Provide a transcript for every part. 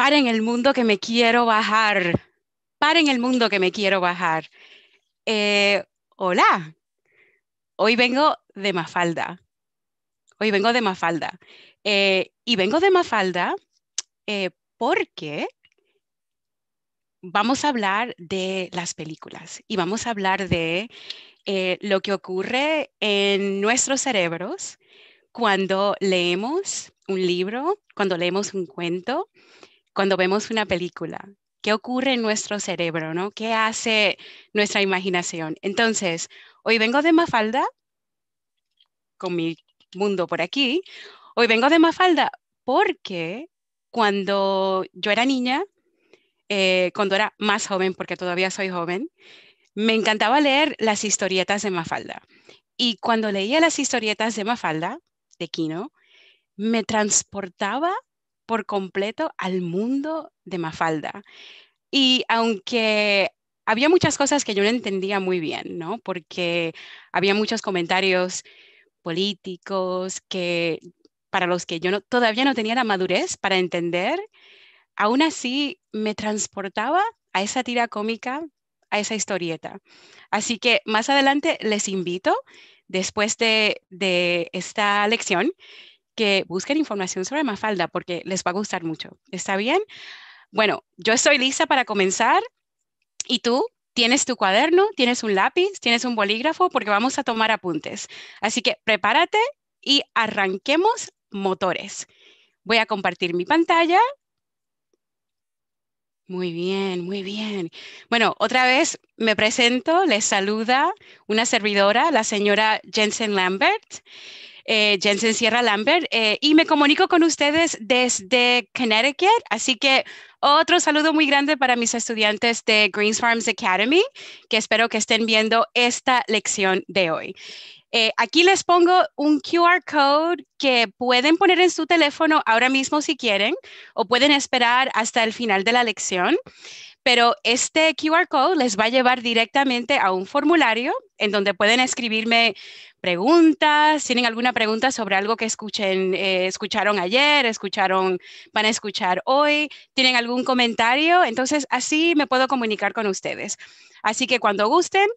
Paren el mundo que me quiero bajar. Paren el mundo que me quiero bajar. Eh, hola, hoy vengo de Mafalda. Hoy vengo de Mafalda. Eh, y vengo de Mafalda eh, porque vamos a hablar de las películas y vamos a hablar de lo que ocurre en nuestros cerebros cuando leemos un libro, cuando leemos un cuento, cuando vemos una película. ¿Qué ocurre en nuestro cerebro? ¿no? ¿Qué hace nuestra imaginación? Entonces, hoy vengo de Mafalda, con mi mundo por aquí. Hoy vengo de Mafalda porque cuando yo era niña, eh, cuando era más joven, porque todavía soy joven, me encantaba leer las historietas de Mafalda. Y cuando leía las historietas de Mafalda, de Kino, me transportaba por completo al mundo de Mafalda. Y aunque había muchas cosas que yo no entendía muy bien, ¿no? Porque había muchos comentarios políticos que para los que yo todavía no tenía la madurez para entender, aún así me transportaba a esa tira cómica, a esa historieta. Así que más adelante les invito, después de, de esta lección, que busquen información sobre Mafalda porque les va a gustar mucho. ¿Está bien? Bueno, yo estoy lista para comenzar y tú tienes tu cuaderno, tienes un lápiz, tienes un bolígrafo porque vamos a tomar apuntes. Así que prepárate y arranquemos motores. Voy a compartir mi pantalla. Muy bien, muy bien. Bueno, otra vez me presento, les saluda una servidora, la señora Jensen Lambert. Eh, Jensen Sierra Lambert, eh, y me comunico con ustedes desde Connecticut. Así que otro saludo muy grande para mis estudiantes de Greens Farms Academy, que espero que estén viendo esta lección de hoy. Eh, aquí les pongo un QR code que pueden poner en su teléfono ahora mismo si quieren o pueden esperar hasta el final de la lección pero este QR code les va a llevar directamente a un formulario en donde pueden escribirme preguntas, tienen alguna pregunta sobre algo que escuchen, eh, escucharon ayer, escucharon, van a escuchar hoy, tienen algún comentario, entonces así me puedo comunicar con ustedes. Así que cuando gusten,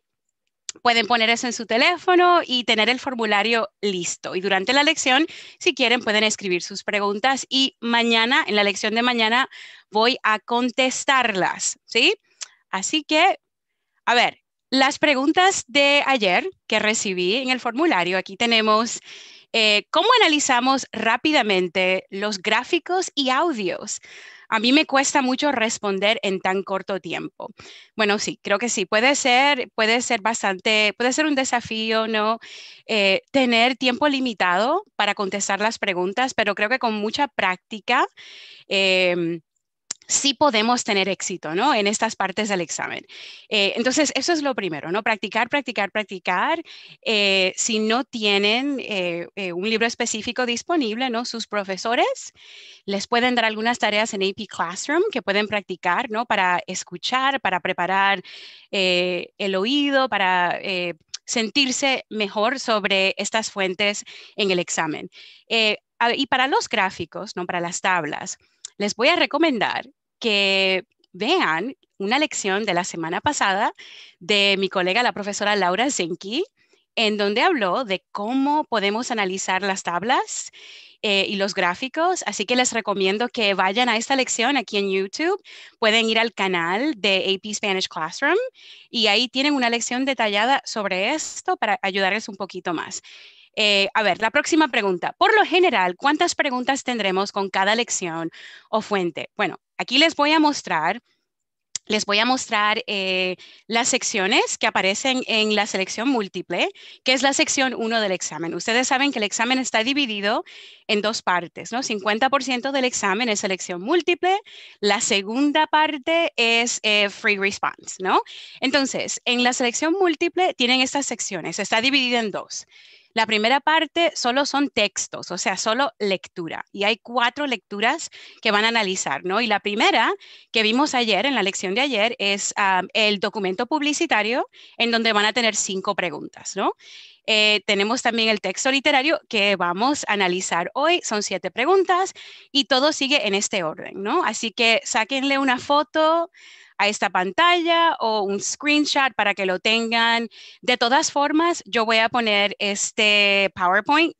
pueden poner eso en su teléfono y tener el formulario listo. Y durante la lección, si quieren, pueden escribir sus preguntas y mañana, en la lección de mañana, voy a contestarlas, ¿sí? Así que, a ver, las preguntas de ayer que recibí en el formulario, aquí tenemos eh, cómo analizamos rápidamente los gráficos y audios a mí me cuesta mucho responder en tan corto tiempo. Bueno, sí, creo que sí, puede ser, puede ser bastante, puede ser un desafío, ¿no? Eh, tener tiempo limitado para contestar las preguntas, pero creo que con mucha práctica em, sí podemos tener éxito, ¿no? En estas partes del examen. Eh, entonces, eso es lo primero, ¿no? Practicar, practicar, practicar. Eh, si no tienen eh, un libro específico disponible, ¿no? Sus profesores les pueden dar algunas tareas en AP Classroom que pueden practicar, ¿no? Para escuchar, para preparar el oído, para sentirse mejor sobre estas fuentes en el examen. y para los gráficos, ¿no? Para las tablas les voy a recomendar que vean una lección de la semana pasada de mi colega, la profesora Laura Zenki, en donde habló de cómo podemos analizar las tablas eh, y los gráficos. Así que les recomiendo que vayan a esta lección aquí en YouTube. Pueden ir al canal de AP Spanish Classroom y ahí tienen una lección detallada sobre esto para ayudarles un poquito más. Eh, a ver, la próxima pregunta. Por lo general, ¿cuántas preguntas tendremos con cada lección o fuente? Bueno, aquí les voy a mostrar les voy a mostrar eh, las secciones que aparecen en la selección múltiple, que es la sección 1 del examen. Ustedes saben que el examen está dividido en dos partes, ¿no? 50% del examen es selección múltiple, la segunda parte es eh, free response, ¿no? Entonces, en la selección múltiple tienen estas secciones, está dividida en dos. La primera parte solo son textos, o sea, solo lectura. Y hay cuatro lecturas que van a analizar, ¿no? Y la primera que vimos ayer, en la lección de ayer, es el documento publicitario, en donde van a tener cinco preguntas, ¿no? Eh, tenemos también el texto literario que vamos a analizar hoy. Son siete preguntas y todo sigue en este orden, ¿no? Así que sáquenle una foto a esta pantalla o un screenshot para que lo tengan. De todas formas, yo voy a poner este PowerPoint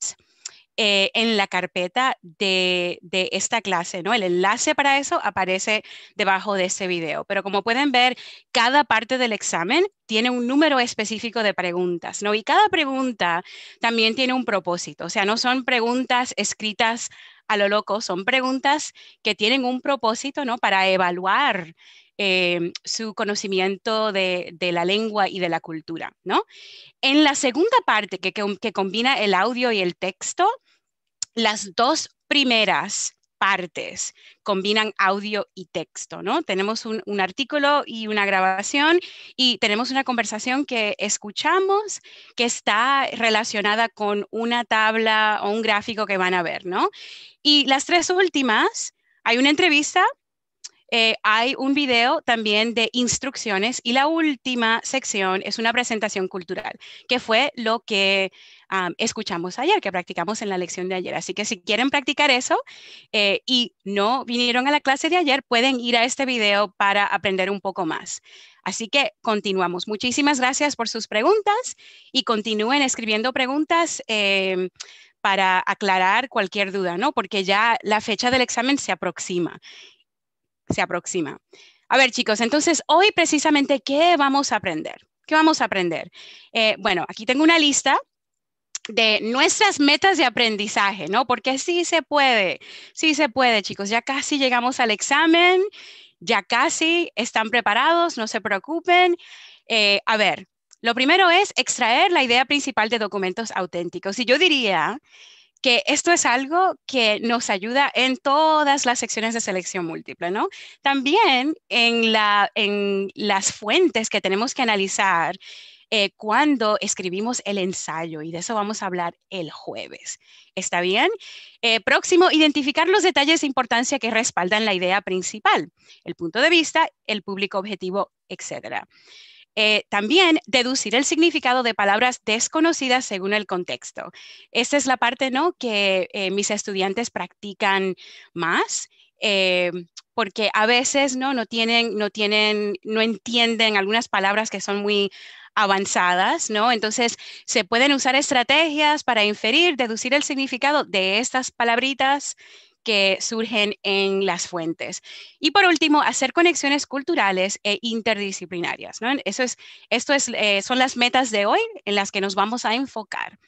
eh, en la carpeta de, esta clase, ¿no? El enlace para eso aparece debajo de este video. Pero como pueden ver, cada parte del examen tiene un número específico de preguntas, ¿no? Y cada pregunta también tiene un propósito. O sea, no son preguntas escritas a lo loco, son preguntas que tienen un propósito, ¿no? Para evaluar eh, su conocimiento de, la lengua y de la cultura, ¿no? En la segunda parte, que, que combina el audio y el texto, las dos primeras partes combinan audio y texto, ¿no? Tenemos un, artículo y una grabación y tenemos una conversación que escuchamos que está relacionada con una tabla o un gráfico que van a ver, ¿no? Y las tres últimas, hay una entrevista eh, hay un video también de instrucciones y la última sección es una presentación cultural, que fue lo que escuchamos ayer, que practicamos en la lección de ayer. Así que si quieren practicar eso eh, y no vinieron a la clase de ayer, pueden ir a este video para aprender un poco más. Así que continuamos. Muchísimas gracias por sus preguntas y continúen escribiendo preguntas. Em, para aclarar cualquier duda, ¿no? Porque ya la fecha del examen se aproxima se aproxima. A ver, chicos, entonces hoy precisamente, ¿qué vamos a aprender? ¿Qué vamos a aprender? Eh, bueno, aquí tengo una lista de nuestras metas de aprendizaje, ¿no? Porque sí se puede, sí se puede, chicos. Ya casi llegamos al examen, ya casi están preparados, no se preocupen. Eh, a ver, lo primero es extraer la idea principal de documentos auténticos. Y yo diría que esto es algo que nos ayuda en todas las secciones de selección múltiple, ¿no? También en, la, en las fuentes que tenemos que analizar eh, cuando escribimos el ensayo y de eso vamos a hablar el jueves. ¿Está bien? Eh, próximo, identificar los detalles de importancia que respaldan la idea principal, el punto de vista, el público objetivo, etcétera. Eh, también deducir el significado de palabras desconocidas según el contexto. Esta es la parte ¿no? que eh, mis estudiantes practican más. Eh, porque a veces ¿no? No, tienen, no, tienen, no entienden algunas palabras que son muy avanzadas, ¿no? Entonces, se pueden usar estrategias para inferir, deducir el significado de estas palabritas que surgen en las fuentes. Y por último, hacer conexiones culturales e interdisciplinarias. ¿no? Eso es, esto es, eh, son las metas de hoy en las que nos vamos a enfocar.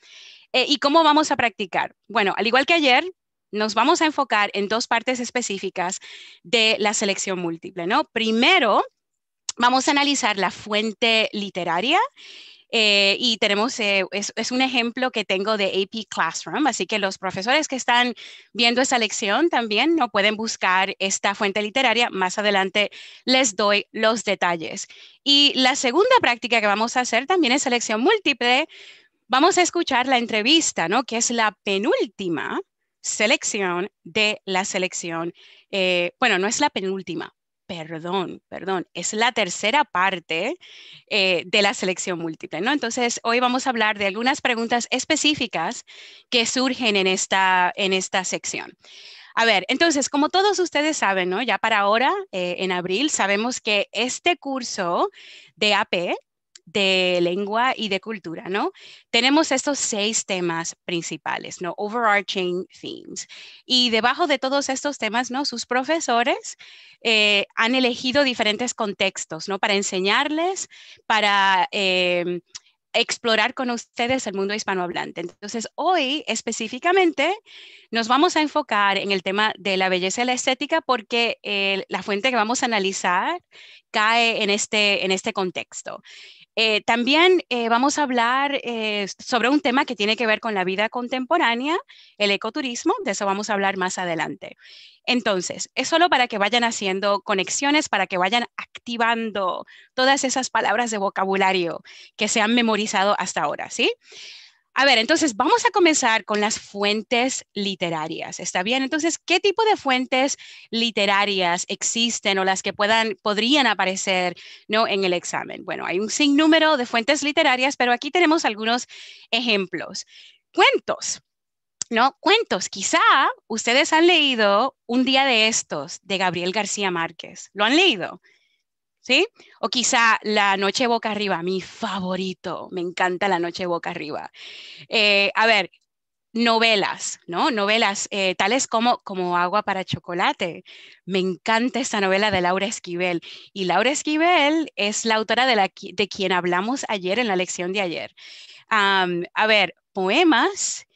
Eh, ¿Y cómo vamos a practicar? Bueno, al igual que ayer, nos vamos a enfocar en dos partes específicas de la selección múltiple. ¿no? Primero, vamos a analizar la fuente literaria eh, y tenemos, eh, es, un ejemplo que tengo de AP Classroom, así que los profesores que están viendo esta lección también no pueden buscar esta fuente literaria. Más adelante les doy los detalles. Y la segunda práctica que vamos a hacer también es selección múltiple. Vamos a escuchar la entrevista, ¿no? Que es la penúltima selección de la selección. Eh, bueno, no es la penúltima, perdón, perdón, es la tercera parte eh, de la selección múltiple, ¿no? Entonces, hoy vamos a hablar de algunas preguntas específicas que surgen en esta, en esta sección. A ver, entonces, como todos ustedes saben, ¿no? Ya para ahora, eh, en abril, sabemos que este curso de AP de lengua y de cultura, ¿no? Tenemos estos seis temas principales, ¿no? Overarching themes. Y debajo de todos estos temas, ¿no? Sus profesores eh, han elegido diferentes contextos, ¿no? Para enseñarles, para... Em, explorar con ustedes el mundo hispanohablante. Entonces, hoy específicamente nos vamos a enfocar en el tema de la belleza y la estética porque eh, la fuente que vamos a analizar cae en este, en este contexto. Eh, también eh, vamos a hablar eh, sobre un tema que tiene que ver con la vida contemporánea, el ecoturismo, de eso vamos a hablar más adelante. Entonces, es solo para que vayan haciendo conexiones, para que vayan activando todas esas palabras de vocabulario que se han memorizado hasta ahora, ¿sí? A ver, entonces vamos a comenzar con las fuentes literarias. ¿Está bien? Entonces, ¿qué tipo de fuentes literarias existen o las que puedan, podrían aparecer ¿no? en el examen? Bueno, hay un sinnúmero de fuentes literarias, pero aquí tenemos algunos ejemplos. Cuentos. ¿no? Cuentos. Quizá ustedes han leído Un día de estos de Gabriel García Márquez. ¿Lo han leído? ¿Sí? O quizá La Noche Boca Arriba, mi favorito, me encanta La Noche Boca Arriba. Eh, a ver, novelas, ¿no? Novelas eh, tales como, como Agua para Chocolate. Me encanta esta novela de Laura Esquivel. Y Laura Esquivel es la autora de, la, de quien hablamos ayer en la lección de ayer. a ver, poemas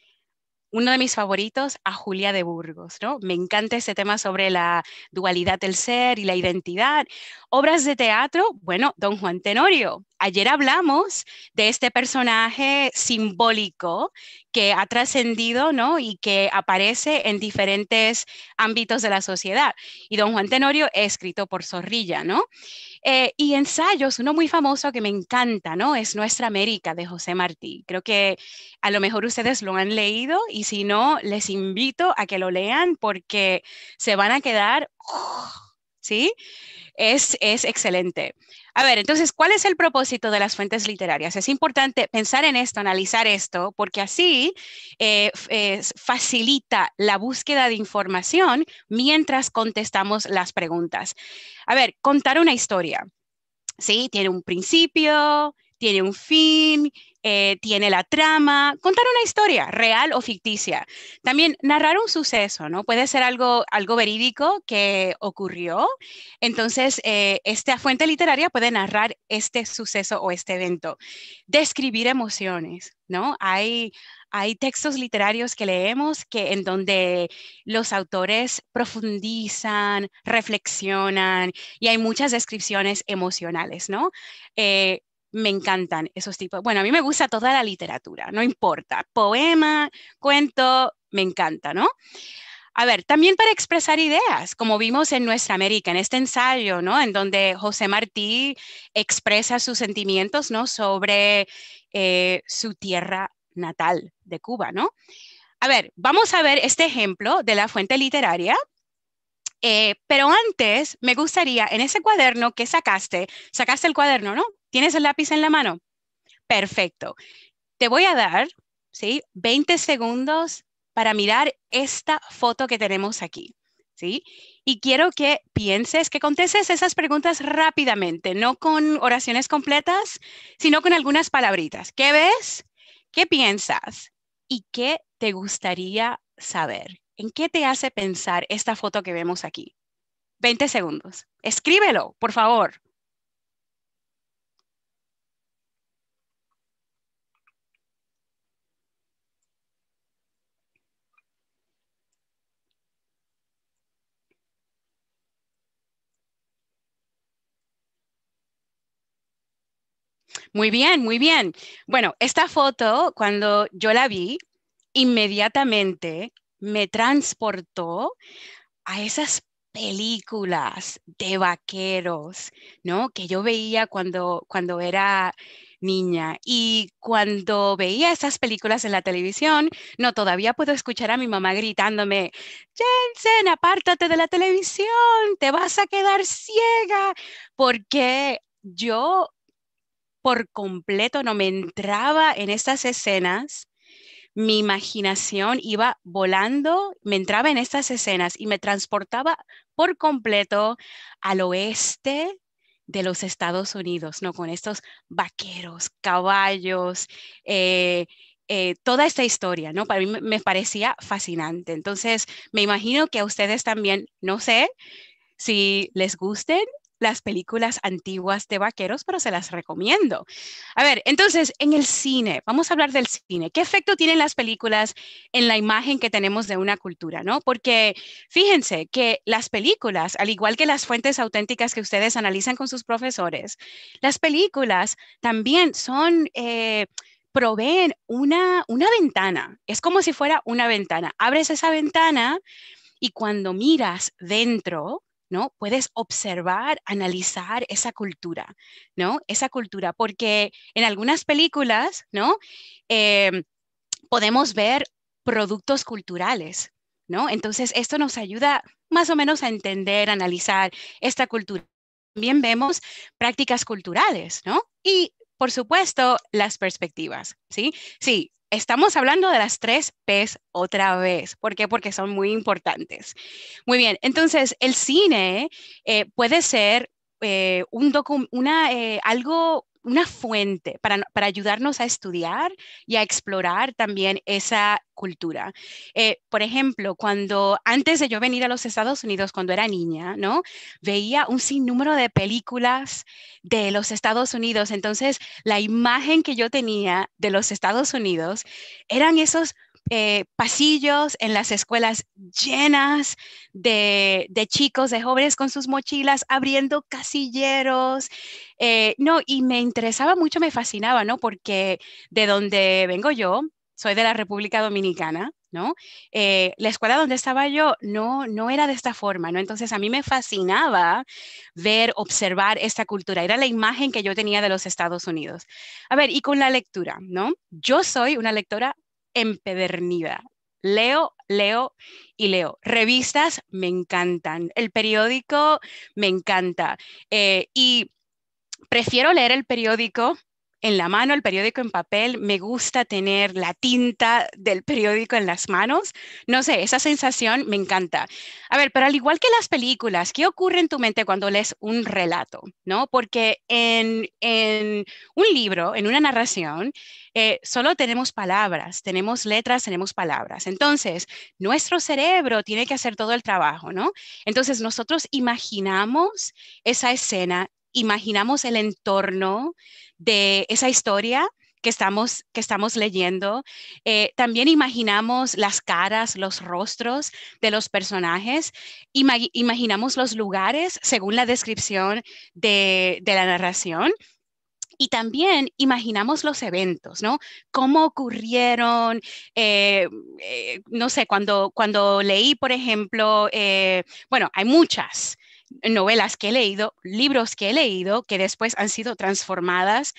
uno de mis favoritos a Julia de Burgos, ¿no? Me encanta ese tema sobre la dualidad del ser y la identidad. Obras de teatro, bueno, Don Juan Tenorio. Ayer hablamos de este personaje simbólico que ha trascendido, ¿no? Y que aparece en diferentes ámbitos de la sociedad. Y Don Juan Tenorio es escrito por Zorrilla, ¿no? Eh, y ensayos, uno muy famoso que me encanta, ¿no? Es Nuestra América de José Martí. Creo que a lo mejor ustedes lo han leído y si no, les invito a que lo lean porque se van a quedar, ¿sí? Es, es excelente. A ver, entonces, ¿cuál es el propósito de las fuentes literarias? Es importante pensar en esto, analizar esto, porque así eh, facilita la búsqueda de información mientras contestamos las preguntas. A ver, contar una historia. ¿Sí? Tiene un principio, tiene un fin, eh, tiene la trama, contar una historia real o ficticia. También narrar un suceso, ¿no? Puede ser algo, algo verídico que ocurrió. Entonces, eh, esta fuente literaria puede narrar este suceso o este evento. Describir emociones, ¿no? Hay, hay textos literarios que leemos que en donde los autores profundizan, reflexionan y hay muchas descripciones emocionales, ¿no? Eh, me encantan esos tipos. Bueno, a mí me gusta toda la literatura, no importa. Poema, cuento, me encanta, ¿no? A ver, también para expresar ideas, como vimos en Nuestra América, en este ensayo, ¿no? En donde José Martí expresa sus sentimientos, ¿no? Sobre eh, su tierra natal de Cuba, ¿no? A ver, vamos a ver este ejemplo de la fuente literaria. Eh, pero antes, me gustaría, en ese cuaderno que sacaste, sacaste el cuaderno, ¿no? ¿Tienes el lápiz en la mano? Perfecto. Te voy a dar, ¿sí? 20 segundos para mirar esta foto que tenemos aquí, ¿sí? Y quiero que pienses, que contestes esas preguntas rápidamente, no con oraciones completas, sino con algunas palabritas. ¿Qué ves? ¿Qué piensas? ¿Y qué te gustaría saber? ¿En qué te hace pensar esta foto que vemos aquí? 20 segundos. Escríbelo, por favor. Muy bien, muy bien. Bueno, esta foto, cuando yo la vi, inmediatamente me transportó a esas películas de vaqueros, ¿no? Que yo veía cuando, cuando era niña. Y cuando veía esas películas en la televisión, no, todavía puedo escuchar a mi mamá gritándome, Jensen, apártate de la televisión, te vas a quedar ciega, porque yo por completo no me entraba en estas escenas, mi imaginación iba volando, me entraba en estas escenas y me transportaba por completo al oeste de los Estados Unidos, ¿no? Con estos vaqueros, caballos, eh, eh, toda esta historia, ¿no? Para mí me parecía fascinante. Entonces, me imagino que a ustedes también, no sé si les gusten las películas antiguas de vaqueros, pero se las recomiendo. A ver, entonces, en el cine, vamos a hablar del cine. ¿Qué efecto tienen las películas en la imagen que tenemos de una cultura, no? Porque fíjense que las películas, al igual que las fuentes auténticas que ustedes analizan con sus profesores, las películas también son... Eh, proveen una, una ventana. Es como si fuera una ventana. Abres esa ventana y cuando miras dentro, ¿no? Puedes observar, analizar esa cultura, ¿no? Esa cultura, porque en algunas películas, ¿no? Em, podemos ver productos culturales, ¿no? Entonces, esto nos ayuda más o menos a entender, analizar esta cultura. También vemos prácticas culturales, ¿no? Y, por supuesto, las perspectivas, ¿sí? Sí, estamos hablando de las tres P's otra vez. ¿Por qué? Porque son muy importantes. Muy bien, entonces, el cine eh, puede ser eh, un eh, algo una fuente para, ayudarnos a estudiar y a explorar también esa cultura. Eh, por ejemplo, cuando antes de yo venir a los Estados Unidos, cuando era niña, ¿no? Veía un sinnúmero de películas de los Estados Unidos. Entonces, la imagen que yo tenía de los Estados Unidos eran esos eh, pasillos en las escuelas llenas de, chicos, de jóvenes con sus mochilas, abriendo casilleros. Eh, no, y me interesaba mucho, me fascinaba, ¿no? Porque de donde vengo yo, soy de la República Dominicana, ¿no? Eh, la escuela donde estaba yo no, no era de esta forma, ¿no? Entonces a mí me fascinaba ver, observar esta cultura. Era la imagen que yo tenía de los Estados Unidos. A ver, y con la lectura, ¿no? Yo soy una lectora empedernida. Leo, leo y leo. Revistas me encantan. El periódico me encanta. Eh, y prefiero leer el periódico en la mano, el periódico en papel, me gusta tener la tinta del periódico en las manos. No sé, esa sensación me encanta. A ver, pero al igual que las películas, ¿qué ocurre en tu mente cuando lees un relato? ¿No? Porque en, un libro, en una narración, eh, solo tenemos palabras, tenemos letras, tenemos palabras. Entonces, nuestro cerebro tiene que hacer todo el trabajo, ¿no? Entonces, nosotros imaginamos esa escena, imaginamos el entorno, de esa historia que estamos, que estamos leyendo. Eh, también imaginamos las caras, los rostros de los personajes, imaginamos los lugares según la descripción de, la narración. Y también imaginamos los eventos, ¿no? Cómo ocurrieron, eh, eh, no sé, cuando, cuando leí, por ejemplo, bueno, hay muchas, novelas que he leído, libros que he leído, que después han sido transformadas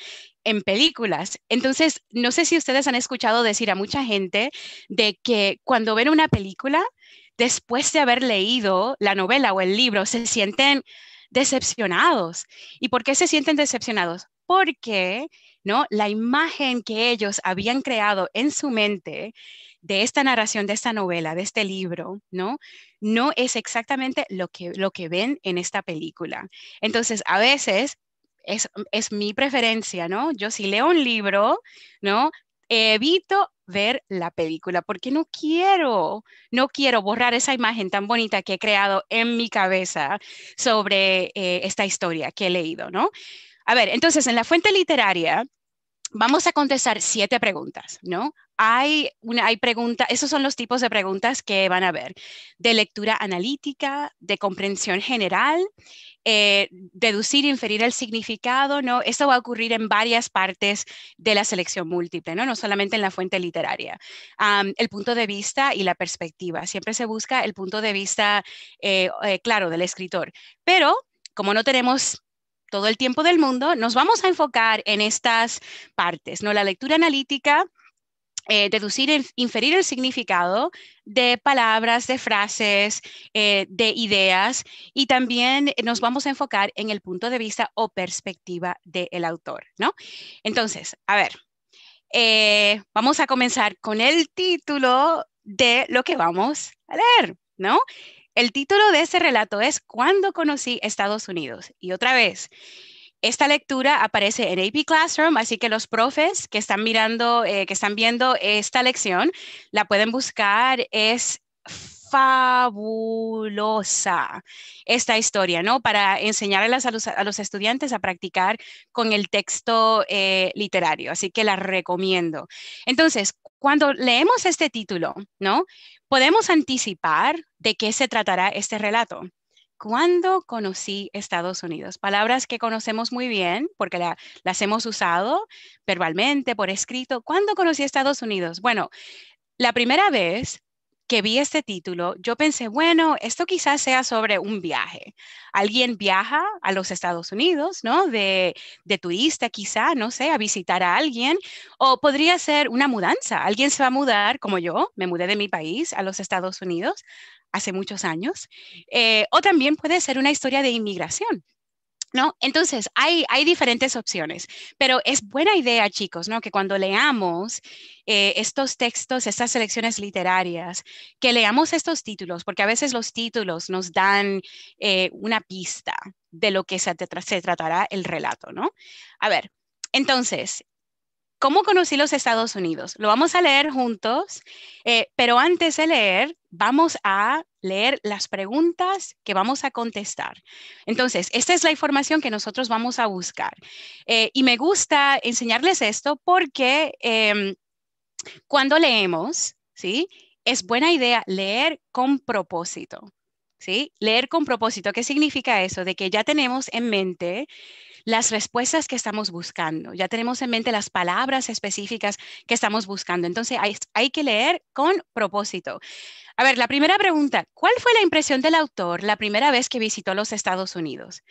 en películas. Entonces, no sé si ustedes han escuchado decir a mucha gente de que cuando ven una película, después de haber leído la novela o el libro, se sienten decepcionados. ¿Y por qué se sienten decepcionados? Porque, ¿no? La imagen que ellos habían creado en su mente de esta narración, de esta novela, de este libro, ¿no? No es exactamente lo que, lo que ven en esta película. Entonces, a veces es, es mi preferencia, ¿no? Yo si leo un libro, ¿no? Evito ver la película porque no quiero, no quiero borrar esa imagen tan bonita que he creado en mi cabeza sobre eh, esta historia que he leído, ¿no? A ver, entonces en la fuente literaria vamos a contestar siete preguntas, ¿no? hay, preguntas, esos son los tipos de preguntas que van a ver, de lectura analítica, de comprensión general, eh, deducir, inferir el significado, ¿no? Esto va a ocurrir en varias partes de la selección múltiple, ¿no? No solamente en la fuente literaria. el punto de vista y la perspectiva. Siempre se busca el punto de vista, eh, eh, claro, del escritor. Pero como no tenemos todo el tiempo del mundo, nos vamos a enfocar en estas partes, ¿no? La lectura analítica, eh, deducir, inferir el significado de palabras, de frases, eh, de ideas y también nos vamos a enfocar en el punto de vista o perspectiva del autor, ¿no? Entonces, a ver, eh, vamos a comenzar con el título de lo que vamos a leer, ¿no? El título de ese relato es ¿Cuándo conocí Estados Unidos? Y otra vez, esta lectura aparece en AP Classroom, así que los profes que están mirando, eh, que están viendo esta lección, la pueden buscar. Es fabulosa esta historia, ¿no? Para enseñarles a los, a los estudiantes a practicar con el texto eh, literario. Así que la recomiendo. Entonces, cuando leemos este título, ¿no? Podemos anticipar de qué se tratará este relato. ¿Cuándo conocí Estados Unidos? Palabras que conocemos muy bien porque las hemos usado verbalmente, por escrito. ¿Cuándo conocí Estados Unidos? Bueno, la primera vez que vi este título, yo pensé, bueno, esto quizás sea sobre un viaje. Alguien viaja a los Estados Unidos, ¿no? De, de turista quizá, no sé, a visitar a alguien. O podría ser una mudanza. Alguien se va a mudar, como yo, me mudé de mi país a los Estados Unidos hace muchos años. Eh, o también puede ser una historia de inmigración. ¿No? Entonces, hay, hay diferentes opciones, pero es buena idea, chicos, ¿no? Que cuando leamos eh, estos textos, estas selecciones literarias, que leamos estos títulos, porque a veces los títulos nos dan eh, una pista de lo que se, se tratará el relato, ¿no? A ver, entonces, ¿Cómo conocí los Estados Unidos? Lo vamos a leer juntos, eh, pero antes de leer, vamos a leer las preguntas que vamos a contestar. Entonces, esta es la información que nosotros vamos a buscar. Eh, y me gusta enseñarles esto porque em, cuando leemos, ¿sí? Es buena idea leer con propósito. ¿Sí? Leer con propósito, ¿qué significa eso? De que ya tenemos en mente las respuestas que estamos buscando, ya tenemos en mente las palabras específicas que estamos buscando. Entonces hay, que leer con propósito. A ver, la primera pregunta, ¿cuál fue la impresión del autor la primera vez que visitó los Estados Unidos?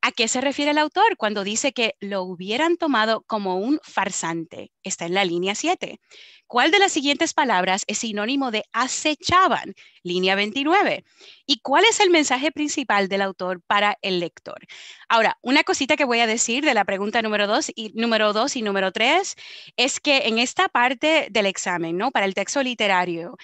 ¿A qué se refiere el autor cuando dice que lo hubieran tomado como un farsante? Está en la línea 7. ¿Cuál de las siguientes palabras es sinónimo de acechaban? Línea 29. ¿Y cuál es el mensaje principal del autor para el lector? Ahora, una cosita que voy a decir de la pregunta número 2 y número 2 y número 3 es que en esta parte del examen, ¿no? Para el texto literario,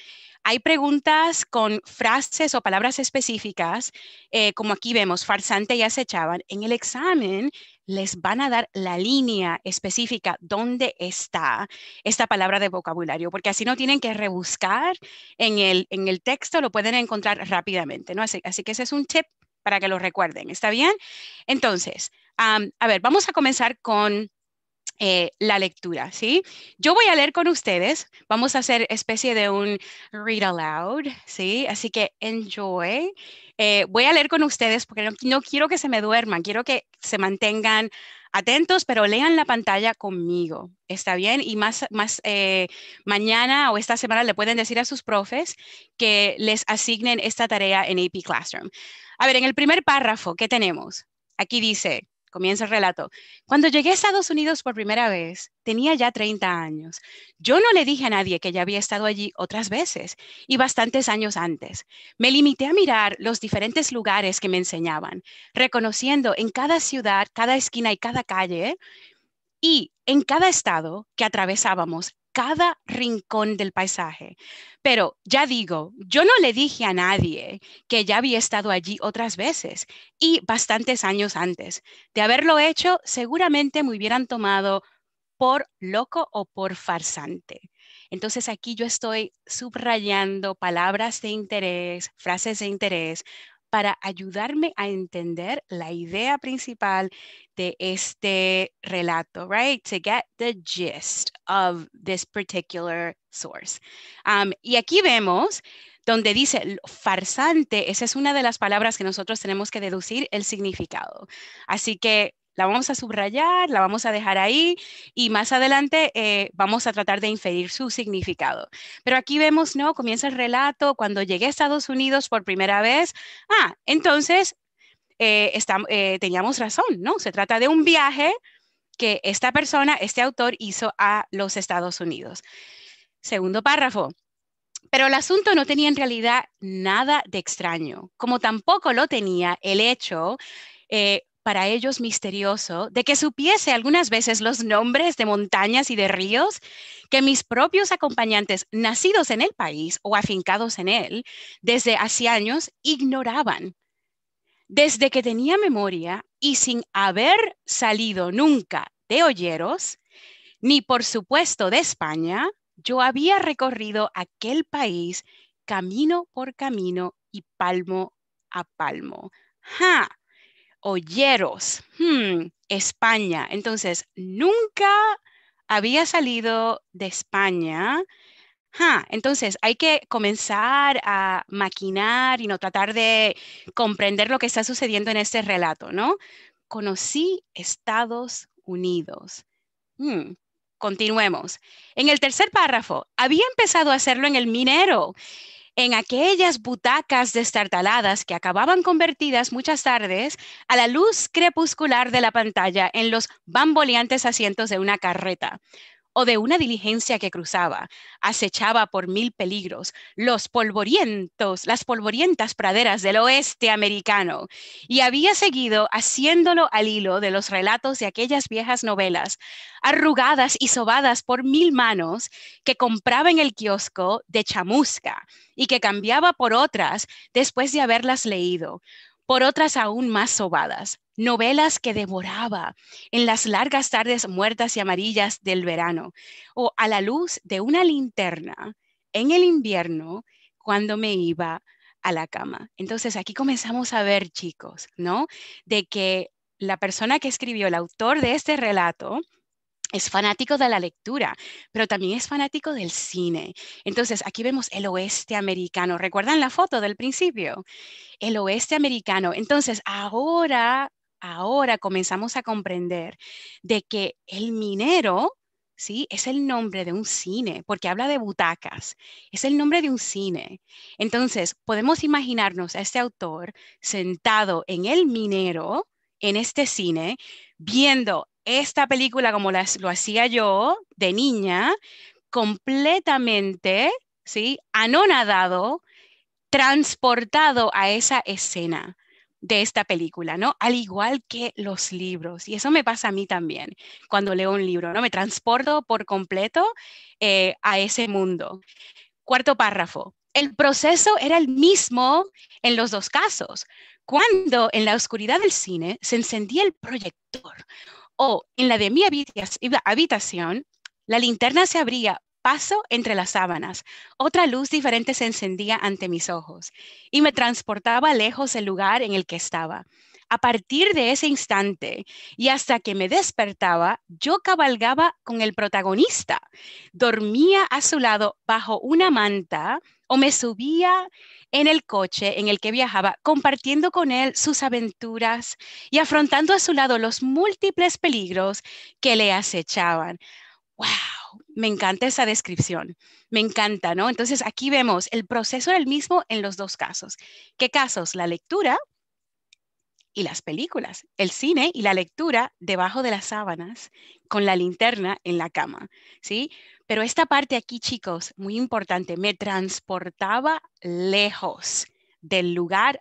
hay preguntas con frases o palabras específicas, eh, como aquí vemos, farsante y acechaban. En el examen les van a dar la línea específica donde está esta palabra de vocabulario, porque así no tienen que rebuscar en el, en el texto, lo pueden encontrar rápidamente. ¿no? Así, así que ese es un tip para que lo recuerden. ¿Está bien? Entonces, a ver, vamos a comenzar con eh, la lectura, ¿sí? Yo voy a leer con ustedes, vamos a hacer especie de un read aloud, ¿sí? Así que enjoy. Eh, voy a leer con ustedes porque no, quiero que se me duerman, quiero que se mantengan atentos, pero lean la pantalla conmigo, ¿está bien? Y más, más eh, mañana o esta semana le pueden decir a sus profes que les asignen esta tarea en AP Classroom. A ver, en el primer párrafo, ¿qué tenemos? Aquí dice, Comienza el relato. Cuando llegué a Estados Unidos por primera vez, tenía ya 30 años. Yo no le dije a nadie que ya había estado allí otras veces y bastantes años antes. Me limité a mirar los diferentes lugares que me enseñaban, reconociendo en cada ciudad, cada esquina y cada calle y en cada estado que atravesábamos cada rincón del paisaje. Pero ya digo, yo no le dije a nadie que ya había estado allí otras veces y bastantes años antes. De haberlo hecho, seguramente me hubieran tomado por loco o por farsante. Entonces aquí yo estoy subrayando palabras de interés, frases de interés, para ayudarme a entender la idea principal de este relato, right? To get the gist of this particular source. Um, y aquí vemos donde dice farsante, esa es una de las palabras que nosotros tenemos que deducir el significado. Así que la vamos a subrayar, la vamos a dejar ahí y más adelante eh, vamos a tratar de inferir su significado. Pero aquí vemos, ¿no? Comienza el relato, cuando llegué a Estados Unidos por primera vez, ah, entonces eh, eh, teníamos razón, ¿no? Se trata de un viaje que esta persona, este autor hizo a los Estados Unidos. Segundo párrafo. Pero el asunto no tenía en realidad nada de extraño, como tampoco lo tenía el hecho para ellos misterioso de que supiese algunas veces los nombres de montañas y de ríos que mis propios acompañantes nacidos en el país o afincados en él desde hace años ignoraban. Desde que tenía memoria y sin haber salido nunca de Olleros, ni por supuesto de España, yo había recorrido aquel país camino por camino y palmo a palmo. ¡Ja! Olleros, hmm, España. Entonces, nunca había salido de España. entonces, hay que comenzar a maquinar y no tratar de comprender lo que está sucediendo en este relato, ¿no? Conocí Estados Unidos. Hmm, continuemos. En el tercer párrafo, había empezado a hacerlo en el minero en aquellas butacas destartaladas que acababan convertidas muchas tardes a la luz crepuscular de la pantalla en los bamboleantes asientos de una carreta o de una diligencia que cruzaba, acechaba por mil peligros los polvorientos, las polvorientas praderas del oeste americano, y había seguido haciéndolo al hilo de los relatos de aquellas viejas novelas, arrugadas y sobadas por mil manos que compraba en el kiosco de chamusca y que cambiaba por otras después de haberlas leído, por otras aún más sobadas, novelas que devoraba en las largas tardes muertas y amarillas del verano, o a la luz de una linterna en el invierno cuando me iba a la cama. Entonces aquí comenzamos a ver, chicos, ¿no? De que la persona que escribió, el autor de este relato, es fanático de la lectura, pero también es fanático del cine. Entonces, aquí vemos el oeste americano. ¿Recuerdan la foto del principio? El oeste americano. Entonces, ahora, ahora comenzamos a comprender de que el minero, ¿sí? Es el nombre de un cine, porque habla de butacas. Es el nombre de un cine. Entonces, podemos imaginarnos a este autor sentado en el minero, en este cine, viendo esta película como lo hacía yo de niña, completamente, ¿sí? Anonadado, transportado a esa escena de esta película, ¿no? Al igual que los libros. Y eso me pasa a mí también cuando leo un libro, ¿no? Me transporto por completo eh, a ese mundo. Cuarto párrafo. El proceso era el mismo en los dos casos. Cuando en la oscuridad del cine se encendía el proyector o en la de mi habitación, la linterna se abría paso entre las sábanas. Otra luz diferente se encendía ante mis ojos y me transportaba lejos del lugar en el que estaba. A partir de ese instante y hasta que me despertaba, yo cabalgaba con el protagonista. Dormía a su lado bajo una manta o me subía en el coche en el que viajaba, compartiendo con él sus aventuras y afrontando a su lado los múltiples peligros que le acechaban. ¡Wow! Me encanta esa descripción. Me encanta, ¿no? Entonces aquí vemos el proceso del mismo en los dos casos. ¿Qué casos? La lectura y las películas, el cine y la lectura debajo de las sábanas con la linterna en la cama, ¿sí? Pero esta parte aquí, chicos, muy importante, me transportaba lejos del lugar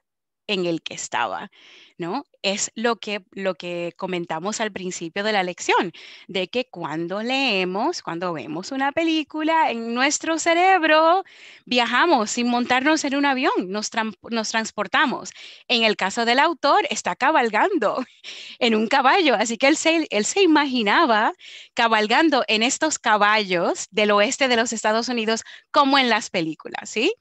en el que estaba, ¿no? Es lo que, lo que comentamos al principio de la lección, de que cuando leemos, cuando vemos una película, en nuestro cerebro viajamos sin montarnos en un avión, nos, nos transportamos. En el caso del autor, está cabalgando en un caballo, así que él se, él se imaginaba cabalgando en estos caballos del oeste de los Estados Unidos como en las películas, ¿sí?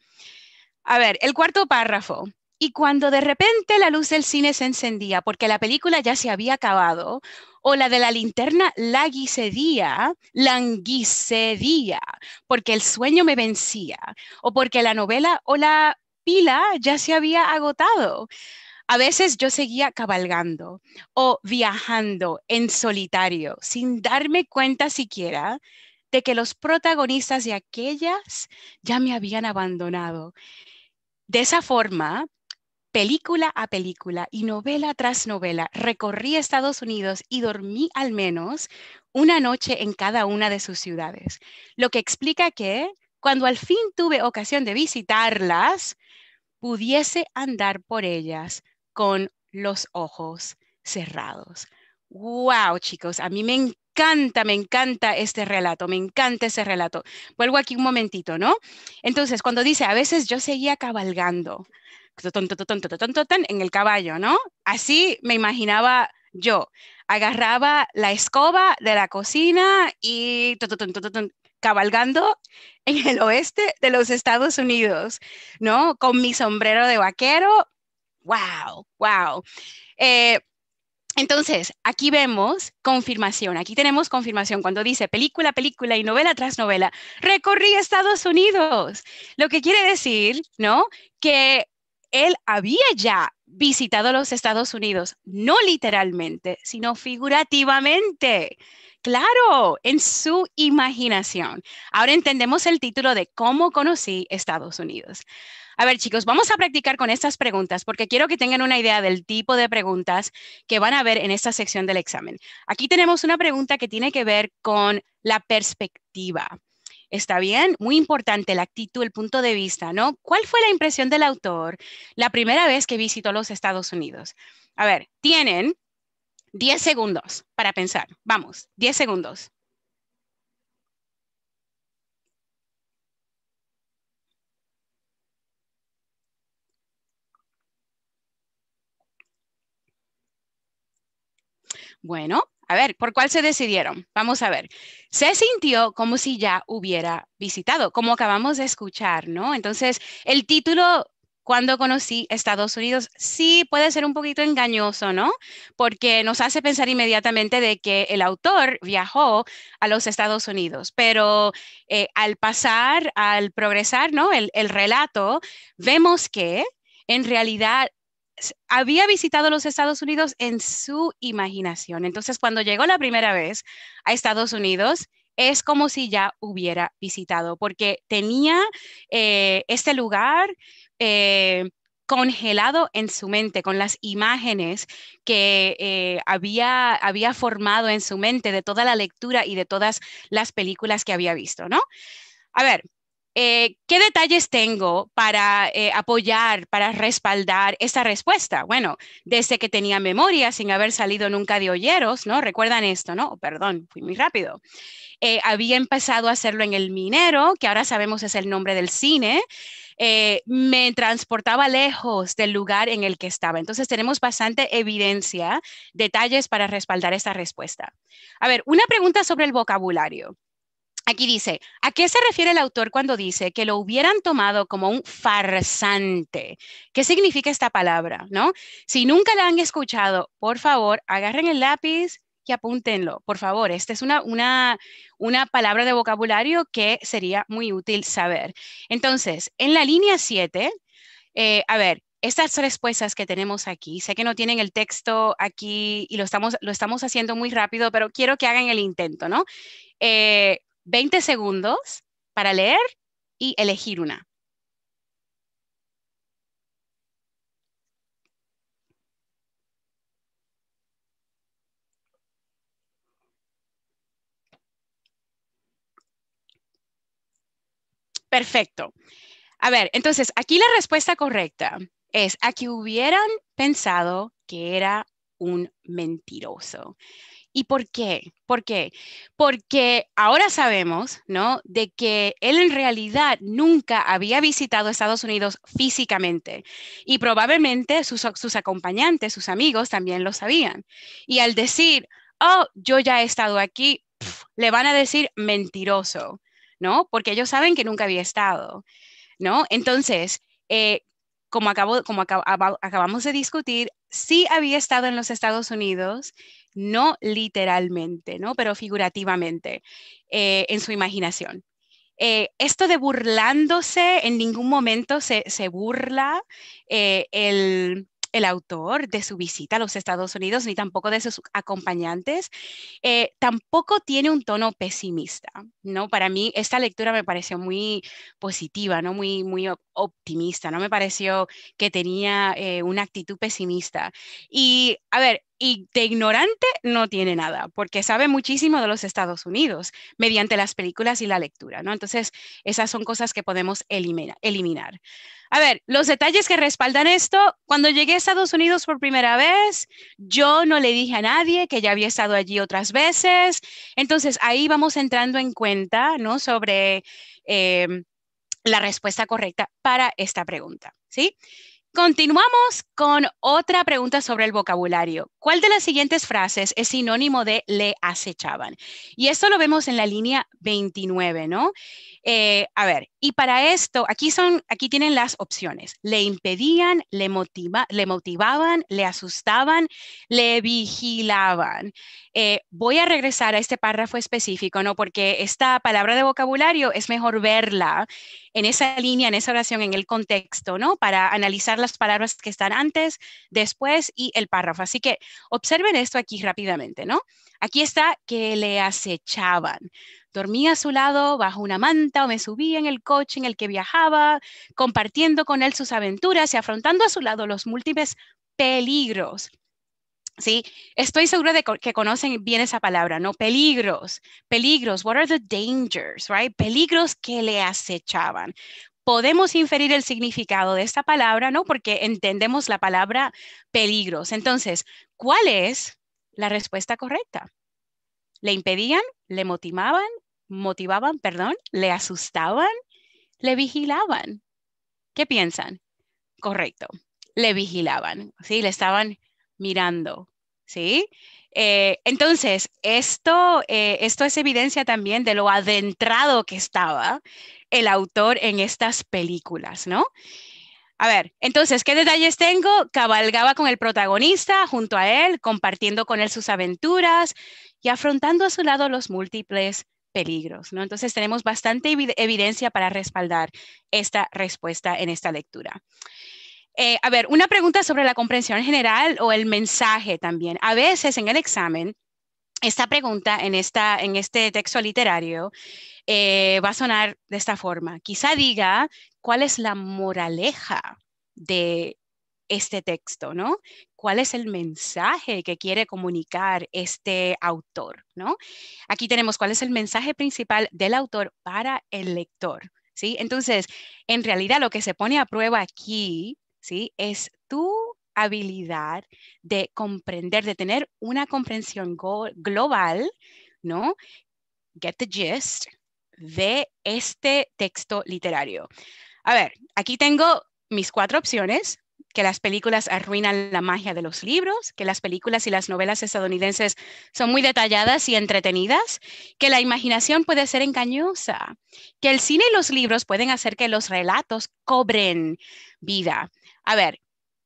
A ver, el cuarto párrafo. Y cuando de repente la luz del cine se encendía porque la película ya se había acabado, o la de la linterna laguicedía, languicedía, porque el sueño me vencía, o porque la novela o la pila ya se había agotado. A veces yo seguía cabalgando o viajando en solitario, sin darme cuenta siquiera de que los protagonistas de aquellas ya me habían abandonado. De esa forma, película a película y novela tras novela, recorrí Estados Unidos y dormí al menos una noche en cada una de sus ciudades, lo que explica que cuando al fin tuve ocasión de visitarlas, pudiese andar por ellas con los ojos cerrados. ¡Wow, chicos! A mí me encanta, me encanta este relato, me encanta ese relato. Vuelvo aquí un momentito, ¿no? Entonces, cuando dice, a veces yo seguía cabalgando, en el caballo, ¿no? Así me imaginaba yo. Agarraba la escoba de la cocina y cabalgando en el oeste de los Estados Unidos, ¿no? Con mi sombrero de vaquero. ¡Wow! ¡Wow! Eh, entonces, aquí vemos confirmación, aquí tenemos confirmación cuando dice película, película y novela tras novela, recorrí Estados Unidos, lo que quiere decir, ¿no? Que él había ya visitado los Estados Unidos, no literalmente, sino figurativamente. Claro, en su imaginación. Ahora entendemos el título de cómo conocí Estados Unidos. A ver, chicos, vamos a practicar con estas preguntas porque quiero que tengan una idea del tipo de preguntas que van a ver en esta sección del examen. Aquí tenemos una pregunta que tiene que ver con la perspectiva. ¿Está bien? Muy importante la actitud, el punto de vista, ¿no? ¿Cuál fue la impresión del autor la primera vez que visitó los Estados Unidos? A ver, tienen 10 segundos para pensar. Vamos, 10 segundos. Bueno, a ver, ¿por cuál se decidieron? Vamos a ver. Se sintió como si ya hubiera visitado, como acabamos de escuchar, ¿no? Entonces, el título cuando conocí Estados Unidos, sí puede ser un poquito engañoso, ¿no? Porque nos hace pensar inmediatamente de que el autor viajó a los Estados Unidos, pero eh, al pasar, al progresar, ¿no? El, el relato, vemos que en realidad había visitado los Estados Unidos en su imaginación. Entonces, cuando llegó la primera vez a Estados Unidos, es como si ya hubiera visitado, porque tenía eh, este lugar eh, congelado en su mente con las imágenes que eh, había, había formado en su mente de toda la lectura y de todas las películas que había visto, ¿no? A ver, ¿Qué detalles tengo para apoyar, para respaldar esta respuesta? Bueno, desde que tenía memoria sin haber salido nunca de Olleros, ¿no? Recuerdan esto, ¿no? perdón, fui muy rápido. Eh, había empezado a hacerlo en El Minero, que ahora sabemos es el nombre del cine. Eh, me transportaba lejos del lugar en el que estaba. Entonces tenemos bastante evidencia, detalles para respaldar esta respuesta. A ver, una pregunta sobre el vocabulario. Aquí dice, ¿a qué se refiere el autor cuando dice que lo hubieran tomado como un farsante? ¿Qué significa esta palabra? ¿No? Si nunca la han escuchado, por favor, agarren el lápiz, y apúntenlo, por favor. Esta es una, una, una palabra de vocabulario que sería muy útil saber. Entonces, en la línea 7, eh, a ver, estas respuestas que tenemos aquí, sé que no tienen el texto aquí y lo estamos, lo estamos haciendo muy rápido, pero quiero que hagan el intento, ¿no? 20 eh, segundos para leer y elegir una. Perfecto. A ver, entonces aquí la respuesta correcta es a que hubieran pensado que era un mentiroso. ¿Y por qué? ¿Por qué? Porque ahora sabemos, ¿no? De que él en realidad nunca había visitado Estados Unidos físicamente y probablemente sus, acompañantes, sus amigos también lo sabían. Y al decir, oh, yo ya he estado aquí, le van a decir mentiroso. ¿no? Porque ellos saben que nunca había estado, ¿no? Entonces, eh, como acabamos de discutir, sí había estado en los Estados Unidos, no literalmente, ¿no? Pero figurativamente, eh, en su imaginación. Eh, esto de burlándose, en ningún momento se, se burla el, el autor de su visita a los Estados Unidos, ni tampoco de sus acompañantes, eh, tampoco tiene un tono pesimista, ¿no? Para mí esta lectura me pareció muy positiva, ¿no? Muy, muy optimista, no me pareció que tenía eh, una actitud pesimista. Y, a ver, y de ignorante no tiene nada, porque sabe muchísimo de los Estados Unidos mediante las películas y la lectura, ¿no? Entonces, esas son cosas que podemos eliminar. A ver, los detalles que respaldan esto, cuando llegué a Estados Unidos por primera vez, yo no le dije a nadie que ya había estado allí otras veces. Entonces, ahí vamos entrando en cuenta, ¿no? Sobre em, la respuesta correcta para esta pregunta, ¿sí? Continuamos con otra pregunta sobre el vocabulario. ¿Cuál de las siguientes frases es sinónimo de le acechaban? Y esto lo vemos en la línea 29, ¿no? Eh, a ver, y para esto, aquí son, aquí tienen las opciones. Le impedían, le, motiva, le motivaban, le asustaban, le vigilaban. Eh, voy a regresar a este párrafo específico, ¿no? Porque esta palabra de vocabulario es mejor verla en esa línea, en esa oración, en el contexto, ¿no? Para analizar las palabras que están antes, después y el párrafo. Así que observen esto aquí rápidamente, ¿no? Aquí está que le acechaban. Dormía a su lado bajo una manta o me subía en el coche en el que viajaba, compartiendo con él sus aventuras y afrontando a su lado los múltiples peligros. Sí, estoy segura de que conocen bien esa palabra, ¿no? Peligros, peligros, what are the dangers, right? Peligros que le acechaban. Podemos inferir el significado de esta palabra, ¿no? Porque entendemos la palabra peligros. Entonces, ¿cuál es la respuesta correcta? ¿Le impedían? ¿Le motivaban? Motivaban, perdón, le asustaban, le vigilaban. ¿Qué piensan? Correcto, le vigilaban, ¿sí? Le estaban mirando, ¿sí? Eh, entonces, esto, eh, esto es evidencia también de lo adentrado que estaba el autor en estas películas, ¿no? A ver, entonces, ¿qué detalles tengo? Cabalgaba con el protagonista junto a él, compartiendo con él sus aventuras y afrontando a su lado los múltiples peligros, ¿no? Entonces tenemos bastante evidencia para respaldar esta respuesta en esta lectura. Eh, a ver, una pregunta sobre la comprensión general o el mensaje también. A veces en el examen, esta pregunta en, esta, en este texto literario eh, va a sonar de esta forma. Quizá diga cuál es la moraleja de este texto, ¿no? ¿Cuál es el mensaje que quiere comunicar este autor, ¿no? Aquí tenemos cuál es el mensaje principal del autor para el lector, ¿sí? Entonces, en realidad lo que se pone a prueba aquí, ¿sí? Es tu habilidad de comprender, de tener una comprensión global, ¿no? Get the gist de este texto literario. A ver, aquí tengo mis cuatro opciones que las películas arruinan la magia de los libros, que las películas y las novelas estadounidenses son muy detalladas y entretenidas, que la imaginación puede ser engañosa, que el cine y los libros pueden hacer que los relatos cobren vida. A ver,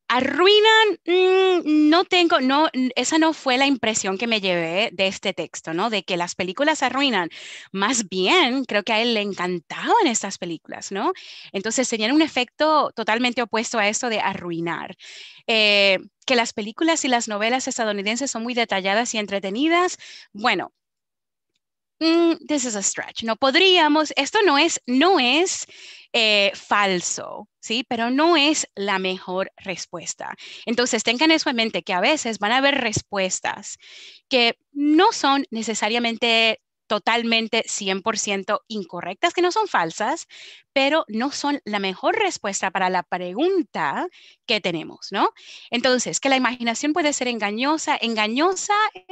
Arruinan, mm, no tengo, no, esa no fue la impresión que me llevé de este texto, ¿no? De que las películas arruinan. Más bien, creo que a él le encantaban estas películas, ¿no? Entonces tenían un efecto totalmente opuesto a eso de arruinar. Eh, que las películas y las novelas estadounidenses son muy detalladas y entretenidas. Bueno, Mm, this is a stretch. No podríamos, esto no es, no es eh, falso, ¿sí? Pero no es la mejor respuesta. Entonces, tengan eso en mente que a veces van a haber respuestas que no son necesariamente totalmente 100% incorrectas, que no son falsas, pero no son la mejor respuesta para la pregunta que tenemos, ¿no? Entonces, que la imaginación puede ser engañosa, engañosa, eh,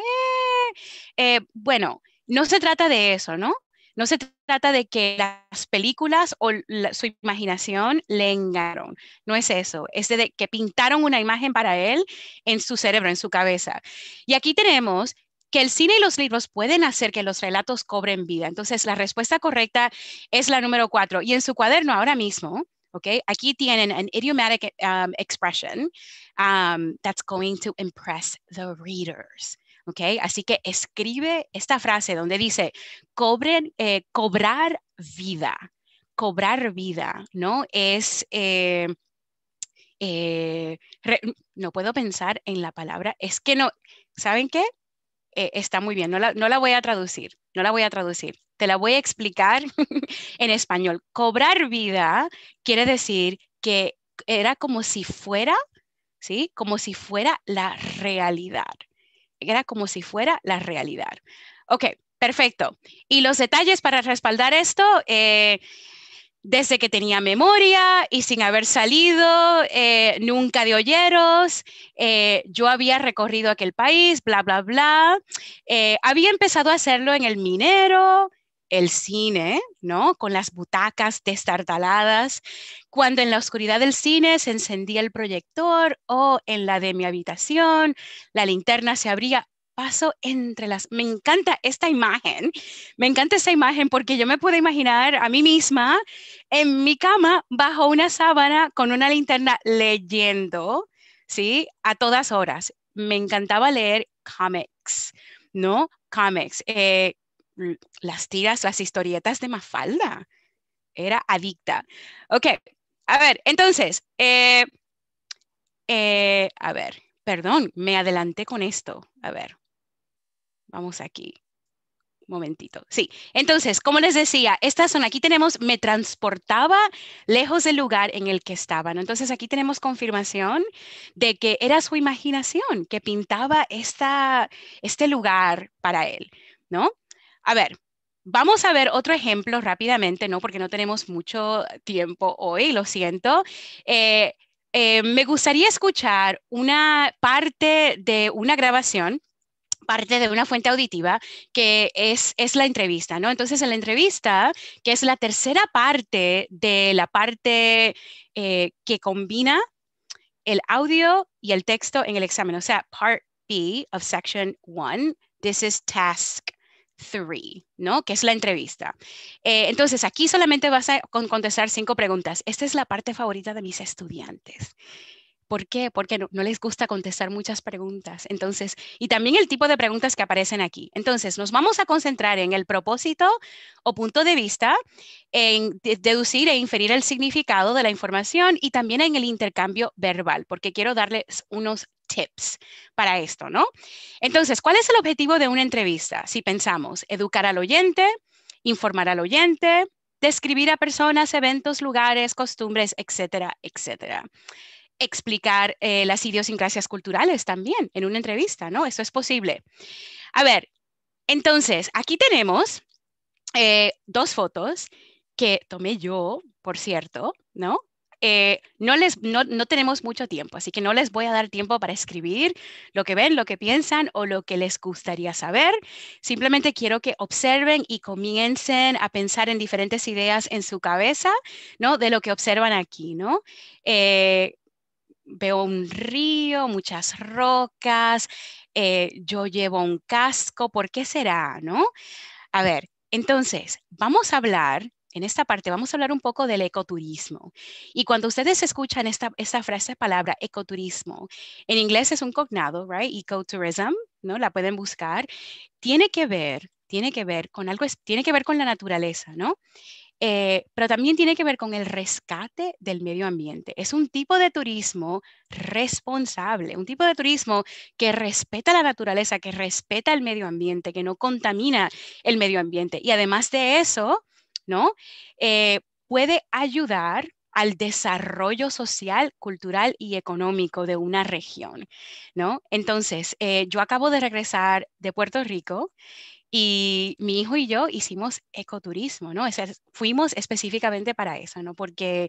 eh, bueno, no se trata de eso, ¿no? No se trata de que las películas o su imaginación le engañaron. No es eso. Es de que pintaron una imagen para él en su cerebro, en su cabeza. Y aquí tenemos que el cine y los libros pueden hacer que los relatos cobren vida. Entonces, la respuesta correcta es la número cuatro. Y en su cuaderno ahora mismo, ¿ok? Aquí tienen an idiomatic um, expression um, that's going to impress the readers. ¿Ok? Así que escribe esta frase donde dice, cobren, eh, cobrar vida, cobrar vida, ¿no? Es, eh, eh, no puedo pensar en la palabra, es que no, ¿saben qué? está muy bien, no la, no la voy a traducir, no la voy a traducir, te la voy a explicar en español. Cobrar vida quiere decir que era como si fuera, ¿sí? Como si fuera la realidad era como si fuera la realidad. Ok, perfecto. Y los detalles para respaldar esto, eh, desde que tenía memoria y sin haber salido eh, nunca de olleros, eh, yo había recorrido aquel país, bla, bla, bla. había empezado a hacerlo en el minero, el cine, ¿no? Con las butacas destartaladas, cuando en la oscuridad del cine se encendía el proyector o en la de mi habitación, la linterna se abría. Paso entre las... Me encanta esta imagen, me encanta esta imagen porque yo me puedo imaginar a mí misma en mi cama bajo una sábana con una linterna leyendo, ¿sí? A todas horas. Me encantaba leer comics, ¿no? Comics. Eh, las tiras, las historietas de Mafalda. Era adicta. Ok, a ver, entonces, eh, eh, a ver, perdón, me adelanté con esto. A ver, vamos aquí. Un momentito. Sí, entonces, como les decía, esta zona, aquí tenemos, me transportaba lejos del lugar en el que estaban. Entonces, aquí tenemos confirmación de que era su imaginación que pintaba esta, este lugar para él, ¿no? A ver, vamos a ver otro ejemplo rápidamente, ¿no? Porque no tenemos mucho tiempo hoy, lo siento. Eh, eh, me gustaría escuchar una parte de una grabación parte de una fuente auditiva que es, es la entrevista, ¿no? Entonces, en la entrevista, que es la tercera parte de la parte eh, que combina el audio y el texto en el examen, o sea, part B of section one, this is task three, ¿no? Que es la entrevista. Eh, entonces, aquí solamente vas a contestar cinco preguntas. Esta es la parte favorita de mis estudiantes. ¿Por qué? Porque no, les gusta contestar muchas preguntas. Entonces, y también el tipo de preguntas que aparecen aquí. Entonces, nos vamos a concentrar en el propósito o punto de vista, en deducir e inferir el significado de la información y también en el intercambio verbal, porque quiero darles unos tips para esto, ¿no? Entonces, ¿cuál es el objetivo de una entrevista? Si pensamos, educar al oyente, informar al oyente, describir a personas, eventos, lugares, costumbres, etcétera, etcétera. Explicar eh, las idiosincrasias culturales también en una entrevista, ¿no? Eso es posible. A ver, entonces, aquí tenemos eh, dos fotos que tomé yo, por cierto, ¿no? Eh, no, les, no, tenemos mucho tiempo, así que no les voy a dar tiempo para escribir lo que ven, lo que piensan o lo que les gustaría saber. Simplemente quiero que observen y comiencen a pensar en diferentes ideas en su cabeza, ¿no? De lo que observan aquí, ¿no? Eh, veo un río, muchas rocas, eh, yo llevo un casco, ¿por qué será, no? A ver, entonces, vamos a hablar en esta parte vamos a hablar un poco del ecoturismo. Y cuando ustedes escuchan esta, esta frase, palabra ecoturismo, en inglés es un cognado, right? Ecotourism, ¿no? La pueden buscar. Tiene que ver, tiene que ver con algo, tiene que ver con la naturaleza, ¿no? Eh, pero también tiene que ver con el rescate del medio ambiente. Es un tipo de turismo responsable, un tipo de turismo que respeta la naturaleza, que respeta el medio ambiente, que no contamina el medio ambiente. Y además de eso, ¿no? Eh, puede ayudar al desarrollo social, cultural y económico de una región, ¿no? Entonces, eh, yo acabo de regresar de Puerto Rico y mi hijo y yo hicimos ecoturismo, ¿no? fuimos específicamente para eso, ¿no? Porque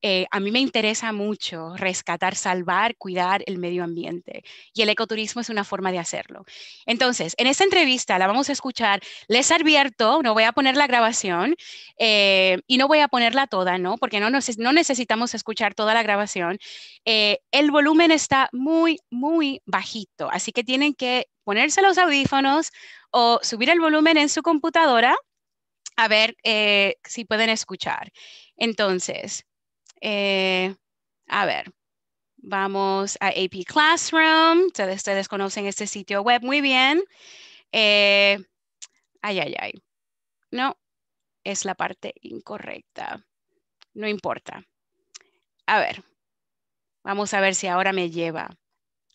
eh, a mí me interesa mucho rescatar, salvar, cuidar el medio ambiente. Y el ecoturismo es una forma de hacerlo. Entonces, en esta entrevista la vamos a escuchar. Les advierto, no voy a poner la grabación eh, y no voy a ponerla toda, ¿no? Porque no, no necesitamos escuchar toda la grabación. Eh, el volumen está muy, muy bajito, así que tienen que ponerse los audífonos o subir el volumen en su computadora a ver eh, si pueden escuchar. Entonces, eh, a ver, vamos a AP Classroom. Ustedes, ustedes conocen este sitio web muy bien. Eh, ay, ay, ay. No, es la parte incorrecta. No importa. A ver, vamos a ver si ahora me lleva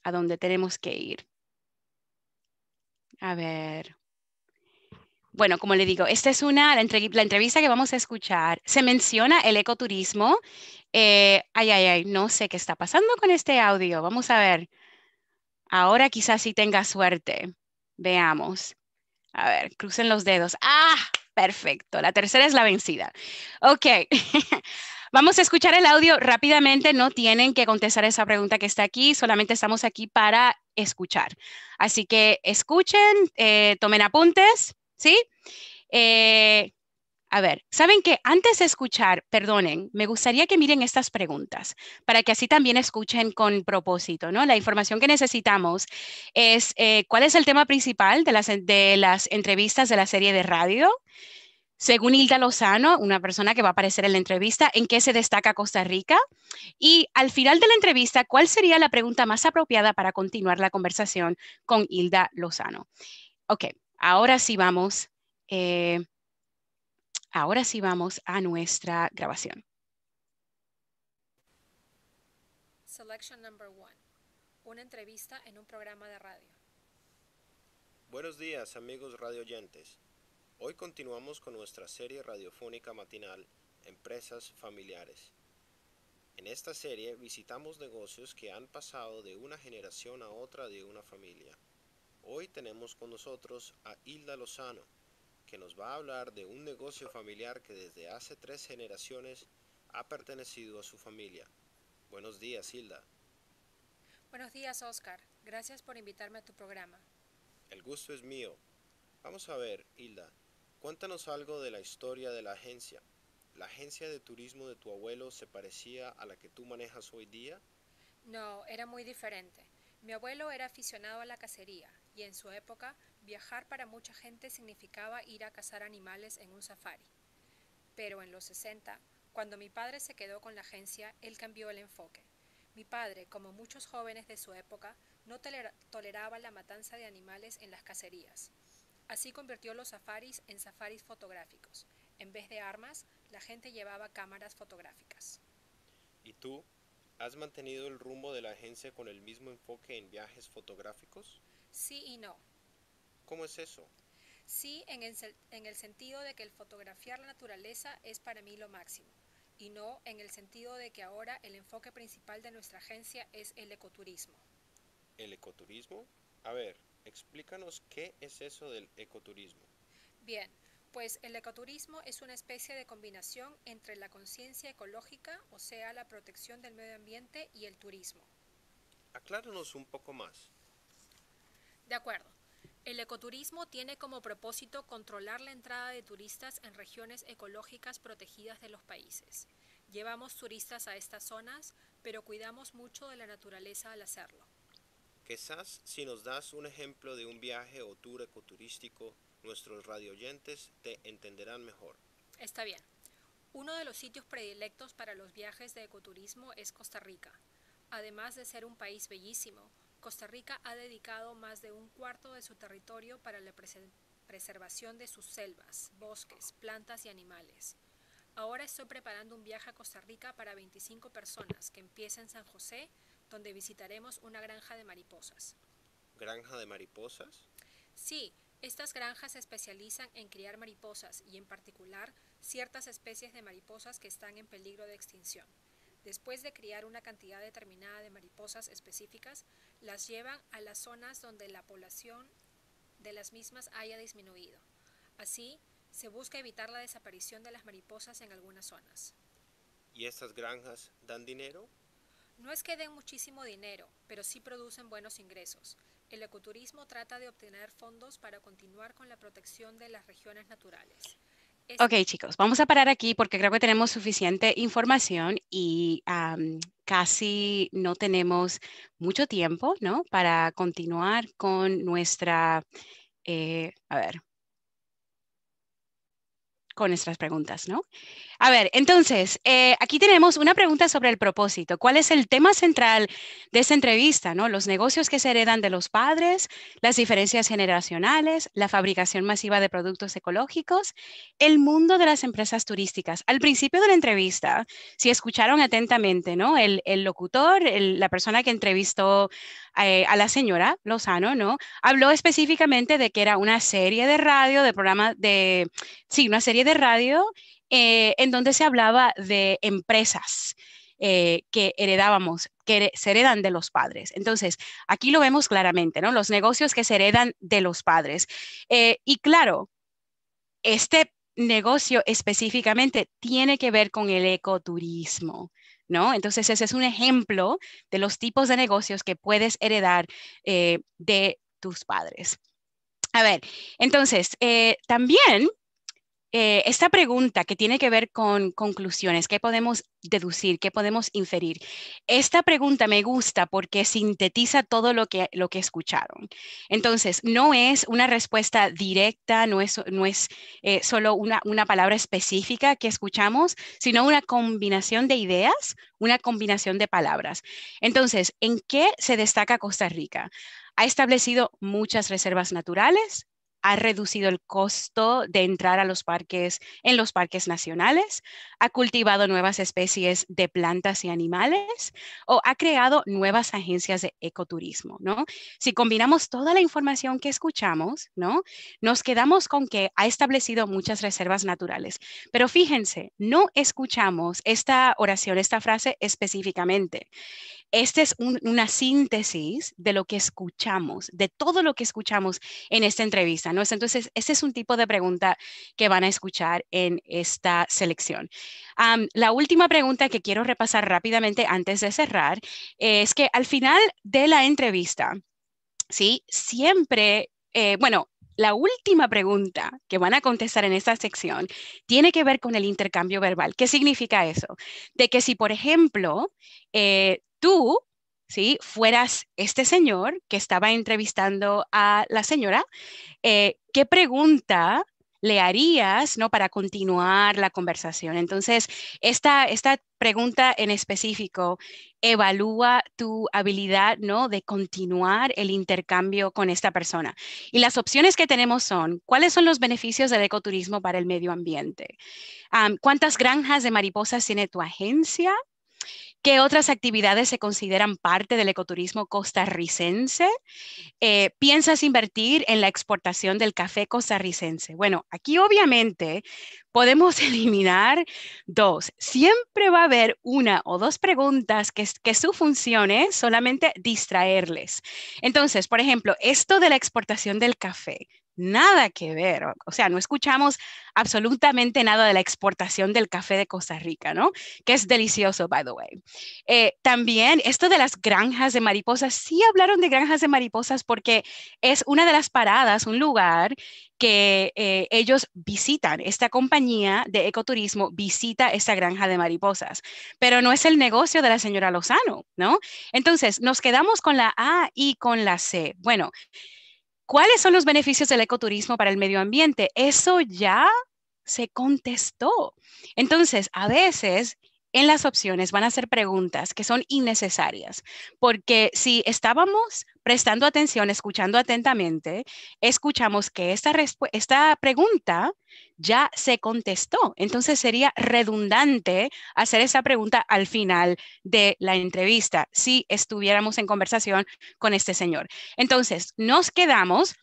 a donde tenemos que ir. A ver. Bueno, como le digo, esta es una, la, entrevista que vamos a escuchar. Se menciona el ecoturismo. Eh, ay, ay, ay, no sé qué está pasando con este audio. Vamos a ver. Ahora quizás sí tenga suerte. Veamos. A ver, crucen los dedos. Ah, perfecto. La tercera es la vencida. Ok. Vamos a escuchar el audio rápidamente, no tienen que contestar esa pregunta que está aquí, solamente estamos aquí para escuchar. Así que escuchen, eh, tomen apuntes, ¿sí? Eh, a ver, saben que antes de escuchar, perdonen, me gustaría que miren estas preguntas para que así también escuchen con propósito, ¿no? La información que necesitamos es eh, cuál es el tema principal de las, de las entrevistas de la serie de radio. Según Hilda Lozano, una persona que va a aparecer en la entrevista, ¿en qué se destaca Costa Rica? Y al final de la entrevista, ¿cuál sería la pregunta más apropiada para continuar la conversación con Hilda Lozano? Ok, ahora sí vamos. Eh, Ahora sí vamos a nuestra grabación. Selection number one. Una entrevista en un programa de radio. Buenos días amigos radioyentes. Hoy continuamos con nuestra serie radiofónica matinal Empresas Familiares. En esta serie visitamos negocios que han pasado de una generación a otra de una familia. Hoy tenemos con nosotros a Hilda Lozano, que nos va a hablar de un negocio familiar que desde hace tres generaciones ha pertenecido a su familia. Buenos días, Hilda. Buenos días, Oscar. Gracias por invitarme a tu programa. El gusto es mío. Vamos a ver, Hilda, cuéntanos algo de la historia de la agencia. ¿La agencia de turismo de tu abuelo se parecía a la que tú manejas hoy día? No, era muy diferente. Mi abuelo era aficionado a la cacería y en su época Viajar para mucha gente significaba ir a cazar animales en un safari. Pero en los 60, cuando mi padre se quedó con la agencia, él cambió el enfoque. Mi padre, como muchos jóvenes de su época, no toleraba la matanza de animales en las cacerías. Así convirtió los safaris en safaris fotográficos. En vez de armas, la gente llevaba cámaras fotográficas. ¿Y tú? ¿Has mantenido el rumbo de la agencia con el mismo enfoque en viajes fotográficos? Sí y no. ¿Cómo es eso? Sí, en el, en el sentido de que el fotografiar la naturaleza es para mí lo máximo, y no en el sentido de que ahora el enfoque principal de nuestra agencia es el ecoturismo. ¿El ecoturismo? A ver, explícanos qué es eso del ecoturismo. Bien, pues el ecoturismo es una especie de combinación entre la conciencia ecológica, o sea, la protección del medio ambiente, y el turismo. Acláranos un poco más. De acuerdo. El ecoturismo tiene como propósito controlar la entrada de turistas en regiones ecológicas protegidas de los países. Llevamos turistas a estas zonas, pero cuidamos mucho de la naturaleza al hacerlo. Quizás si nos das un ejemplo de un viaje o tour ecoturístico, nuestros radioyentes te entenderán mejor. Está bien. Uno de los sitios predilectos para los viajes de ecoturismo es Costa Rica. Además de ser un país bellísimo, Costa Rica ha dedicado más de un cuarto de su territorio para la preservación de sus selvas, bosques, plantas y animales. Ahora estoy preparando un viaje a Costa Rica para 25 personas que empieza en San José, donde visitaremos una granja de mariposas. ¿Granja de mariposas? Sí, estas granjas se especializan en criar mariposas y en particular ciertas especies de mariposas que están en peligro de extinción. Después de criar una cantidad determinada de mariposas específicas, las llevan a las zonas donde la población de las mismas haya disminuido. Así, se busca evitar la desaparición de las mariposas en algunas zonas. ¿Y estas granjas dan dinero? No es que den muchísimo dinero, pero sí producen buenos ingresos. El ecoturismo trata de obtener fondos para continuar con la protección de las regiones naturales. Ok, chicos, vamos a parar aquí porque creo que tenemos suficiente información y casi no tenemos mucho tiempo, ¿no? Para continuar con nuestra, eh, a ver, con nuestras preguntas, ¿no? A ver, entonces, eh, aquí tenemos una pregunta sobre el propósito. ¿Cuál es el tema central de esta entrevista? ¿no? Los negocios que se heredan de los padres, las diferencias generacionales, la fabricación masiva de productos ecológicos, el mundo de las empresas turísticas. Al principio de la entrevista, si escucharon atentamente, ¿no? El, locutor, la persona que entrevistó eh, a la señora Lozano, ¿no? Habló específicamente de que era una serie de radio, de programa de, sí, una serie de radio eh, en donde se hablaba de empresas eh, que heredábamos, que se heredan de los padres. Entonces, aquí lo vemos claramente, ¿no? Los negocios que se heredan de los padres. Eh, y claro, este negocio específicamente tiene que ver con el ecoturismo. ¿No? Entonces, ese es un ejemplo de los tipos de negocios que puedes heredar de tus padres. A ver, entonces, también eh, esta pregunta que tiene que ver con conclusiones, ¿qué podemos deducir? ¿Qué podemos inferir? Esta pregunta me gusta porque sintetiza todo lo que, lo que escucharon. Entonces, no es una respuesta directa, no es, no es eh, solo una, una palabra específica que escuchamos, sino una combinación de ideas, una combinación de palabras. Entonces, ¿en qué se destaca Costa Rica? Ha establecido muchas reservas naturales, ha reducido el costo de entrar a los parques en los parques nacionales, ha cultivado nuevas especies de plantas y animales o ha creado nuevas agencias de ecoturismo, ¿no? Si combinamos toda la información que escuchamos, ¿no? Nos quedamos con que ha establecido muchas reservas naturales. Pero fíjense, no escuchamos esta oración, esta frase específicamente. Esta es una síntesis de lo que escuchamos, de todo lo que escuchamos en esta entrevista, Entonces, este es un tipo de pregunta que van a escuchar en esta selección. la última pregunta que quiero repasar rápidamente antes de cerrar es que al final de la entrevista, ¿sí? Siempre, eh, bueno, la última pregunta que van a contestar en esta sección tiene que ver con el intercambio verbal. ¿Qué significa eso? De que si, por ejemplo, eh, tú, ¿sí? Fueras este señor que estaba entrevistando a la señora, eh, ¿qué pregunta le harías, ¿no? Para continuar la conversación. Entonces, esta, esta pregunta en específico evalúa tu habilidad, ¿no? De continuar el intercambio con esta persona. Y las opciones que tenemos son, ¿cuáles son los beneficios del ecoturismo para el medio ambiente? ¿Cuántas granjas de mariposas tiene tu agencia? ¿Qué otras actividades se consideran parte del ecoturismo costarricense? Eh, ¿Piensas invertir en la exportación del café costarricense? Bueno, aquí obviamente podemos eliminar dos. Siempre va a haber una o dos preguntas que, que su función es solamente distraerles. Entonces, por ejemplo, esto de la exportación del café nada que ver. O sea, no escuchamos absolutamente nada de la exportación del café de Costa Rica, ¿no? Que es delicioso, by the way. Eh, también esto de las granjas de mariposas, sí hablaron de granjas de mariposas porque es una de las paradas, un lugar que eh, ellos visitan. Esta compañía de ecoturismo visita esta granja de mariposas, pero no es el negocio de la señora Lozano, ¿no? Entonces, nos quedamos con la A y con la C. Bueno, ¿Cuáles son los beneficios del ecoturismo para el medio ambiente? Eso ya se contestó. Entonces, a veces en las opciones van a ser preguntas que son innecesarias, porque si estábamos prestando atención, escuchando atentamente, escuchamos que esta, esta pregunta ya se contestó. Entonces sería redundante hacer esa pregunta al final de la entrevista si estuviéramos en conversación con este señor. Entonces, nos quedamos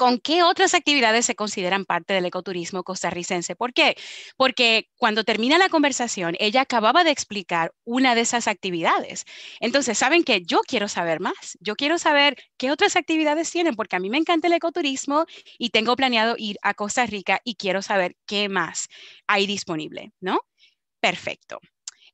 ¿Con qué otras actividades se consideran parte del ecoturismo costarricense? ¿Por qué? Porque cuando termina la conversación, ella acababa de explicar una de esas actividades. Entonces, ¿saben que Yo quiero saber más. Yo quiero saber qué otras actividades tienen, porque a mí me encanta el ecoturismo y tengo planeado ir a Costa Rica y quiero saber qué más hay disponible, ¿no? Perfecto.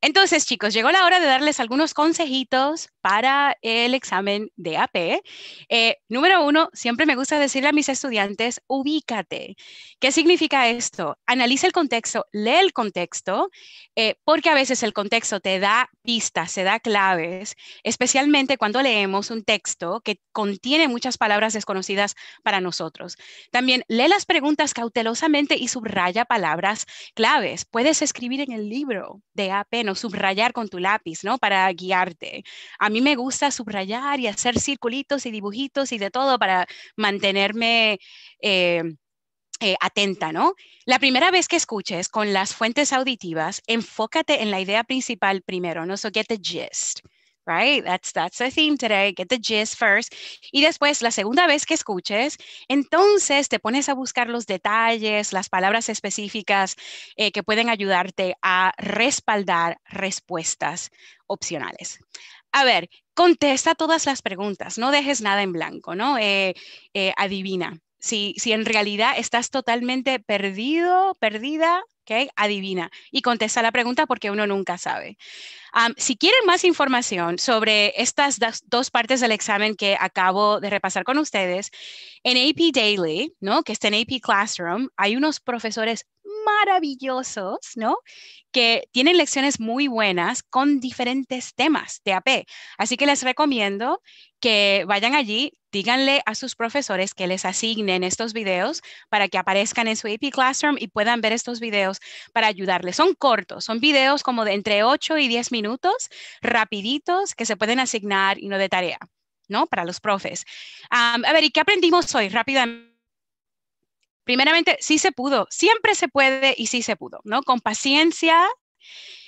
Entonces, chicos, llegó la hora de darles algunos consejitos para el examen de AP. Eh, número uno, siempre me gusta decirle a mis estudiantes, ubícate. ¿Qué significa esto? Analiza el contexto, lee el contexto, eh, porque a veces el contexto te da pistas, se da claves, especialmente cuando leemos un texto que contiene muchas palabras desconocidas para nosotros. También lee las preguntas cautelosamente y subraya palabras claves. Puedes escribir en el libro de AP subrayar con tu lápiz, ¿no? Para guiarte. A mí me gusta subrayar y hacer circulitos y dibujitos y de todo para mantenerme... Eh, eh, atenta, ¿no? La primera vez que escuches con las fuentes auditivas, enfócate en la idea principal primero, ¿no? So get the gist right? That's, that's the theme today. Get the gist first. Y después, la segunda vez que escuches, entonces te pones a buscar los detalles, las palabras específicas eh, que pueden ayudarte a respaldar respuestas opcionales. A ver, contesta todas las preguntas, no dejes nada en blanco, ¿no? Eh, eh, adivina. Si, si en realidad estás totalmente perdido, perdida, ¿ok? Adivina y contesta la pregunta porque uno nunca sabe. si quieren más información sobre estas dos partes del examen que acabo de repasar con ustedes, en AP Daily, ¿no? Que está en AP Classroom, hay unos profesores maravillosos, ¿no? Que tienen lecciones muy buenas con diferentes temas de AP. Así que les recomiendo que vayan allí, díganle a sus profesores que les asignen estos videos para que aparezcan en su AP Classroom y puedan ver estos videos para ayudarles. Son cortos, son videos como de entre 8 y 10 minutos, rapiditos, que se pueden asignar y no de tarea, ¿no? Para los profes. a ver, ¿y qué aprendimos hoy? Rápidamente primeramente, sí se pudo, siempre se puede y sí se pudo, ¿no? Con paciencia,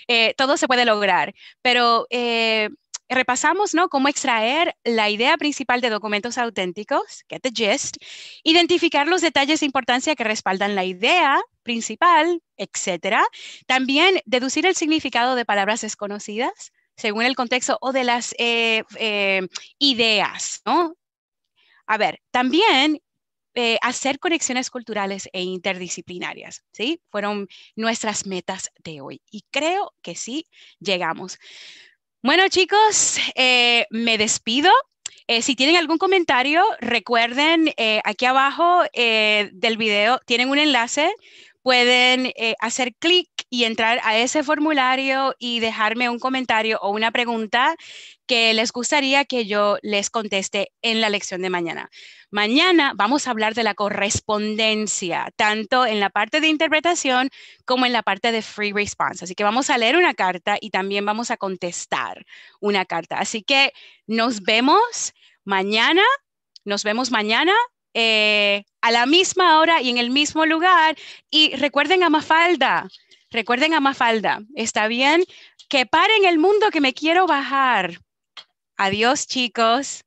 eh, todo se puede lograr, pero eh, repasamos, ¿no? Cómo extraer la idea principal de documentos auténticos, get the gist, identificar los detalles de importancia que respaldan la idea principal, etcétera. También deducir el significado de palabras desconocidas según el contexto o de las eh, ideas, ¿no? A ver, también eh, hacer conexiones culturales e interdisciplinarias, ¿sí? Fueron nuestras metas de hoy y creo que sí llegamos. Bueno, chicos, eh, me despido. Eh, si tienen algún comentario, recuerden, aquí abajo del video tienen un enlace pueden hacer clic y entrar a ese formulario y dejarme un comentario o una pregunta que les gustaría que yo les conteste en la lección de mañana. Mañana vamos a hablar de la correspondencia, tanto en la parte de interpretación como en la parte de free response. Así que vamos a leer una carta y también vamos a contestar una carta. Así que nos vemos mañana. Nos vemos mañana eh, a la misma hora y en el mismo lugar. Y recuerden a Mafalda, recuerden a Mafalda, ¿está bien? Que paren el mundo que me quiero bajar. Adiós, chicos.